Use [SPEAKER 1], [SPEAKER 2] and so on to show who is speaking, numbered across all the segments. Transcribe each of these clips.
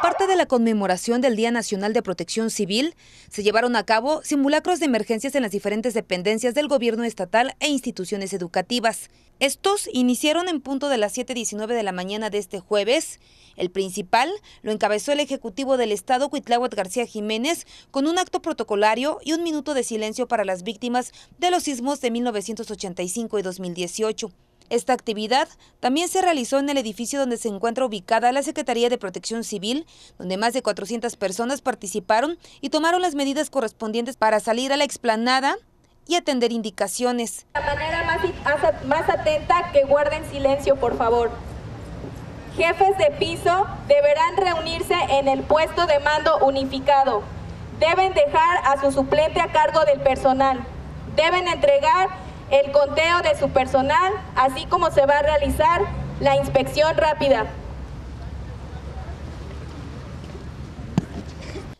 [SPEAKER 1] parte de la conmemoración del Día Nacional de Protección Civil, se llevaron a cabo simulacros de emergencias en las diferentes dependencias del gobierno estatal e instituciones educativas. Estos iniciaron en punto de las 7.19 de la mañana de este jueves. El principal lo encabezó el Ejecutivo del Estado, Cuitláhuac García Jiménez, con un acto protocolario y un minuto de silencio para las víctimas de los sismos de 1985 y 2018. Esta actividad también se realizó en el edificio donde se encuentra ubicada la Secretaría de Protección Civil, donde más de 400 personas participaron y tomaron las medidas correspondientes para salir a la explanada y atender indicaciones.
[SPEAKER 2] La manera más, más atenta que guarden silencio, por favor. Jefes de piso deberán reunirse en el puesto de mando unificado. Deben dejar a su suplente a cargo del personal. Deben entregar el conteo de su personal, así como se va a realizar la inspección rápida.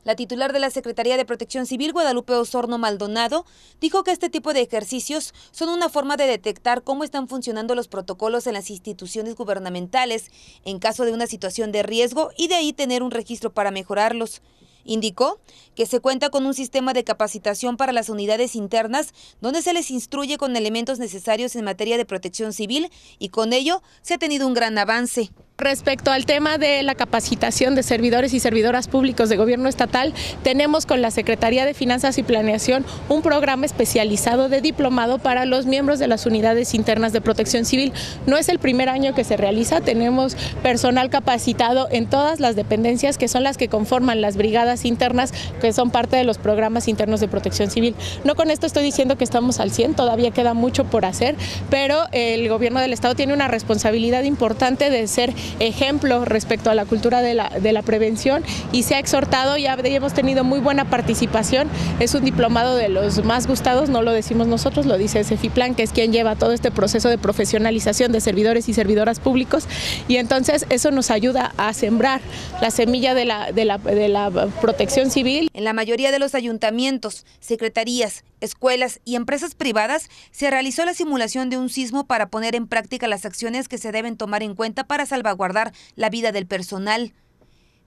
[SPEAKER 1] La titular de la Secretaría de Protección Civil, Guadalupe Osorno Maldonado, dijo que este tipo de ejercicios son una forma de detectar cómo están funcionando los protocolos en las instituciones gubernamentales en caso de una situación de riesgo y de ahí tener un registro para mejorarlos. Indicó que se cuenta con un sistema de capacitación para las unidades internas donde se les instruye con elementos necesarios en materia de protección civil y con ello se ha tenido un gran avance.
[SPEAKER 3] Respecto al tema de la capacitación de servidores y servidoras públicos de gobierno estatal, tenemos con la Secretaría de Finanzas y Planeación un programa especializado de diplomado para los miembros de las unidades internas de protección civil. No es el primer año que se realiza, tenemos personal capacitado en todas las dependencias que son las que conforman las brigadas internas que son parte de los programas internos de protección civil. No con esto estoy diciendo que estamos al 100, todavía queda mucho por hacer, pero el gobierno del estado tiene una responsabilidad importante de ser ejemplo respecto a la cultura de la, de la prevención y se ha exhortado, ya hemos tenido muy buena participación, es un diplomado de los más gustados, no lo decimos nosotros, lo dice Cefiplan, que es quien lleva todo este proceso de profesionalización de servidores y servidoras públicos y entonces eso nos ayuda a sembrar la semilla de la, de la, de la protección civil.
[SPEAKER 1] En la mayoría de los ayuntamientos, secretarías, escuelas y empresas privadas se realizó la simulación de un sismo para poner en práctica las acciones que se deben tomar en cuenta para salvaguardar la vida del personal.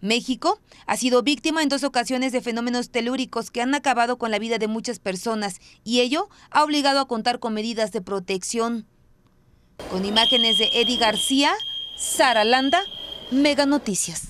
[SPEAKER 1] México ha sido víctima en dos ocasiones de fenómenos telúricos que han acabado con la vida de muchas personas y ello ha obligado a contar con medidas de protección. Con imágenes de Eddie García, Sara Landa, Mega Noticias.